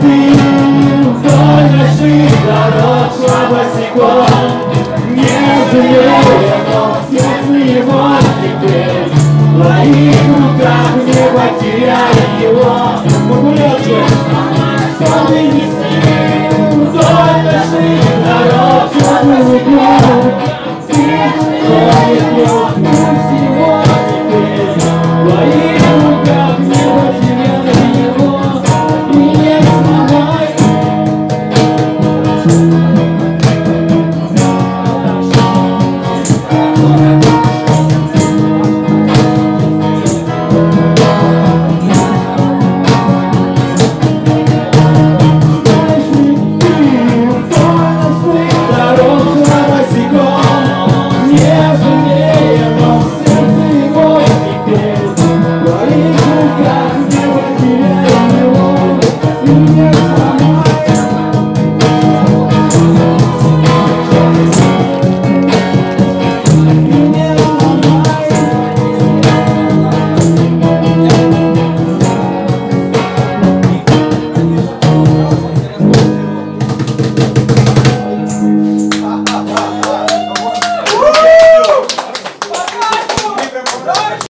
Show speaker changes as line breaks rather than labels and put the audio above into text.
ты, вдоль дорог шла не жалея, но сердце его теперь, в твоих не потеряли его, умрет же, что ты не сын, дорог шла босиком, сердце его Теперь в твоих руках не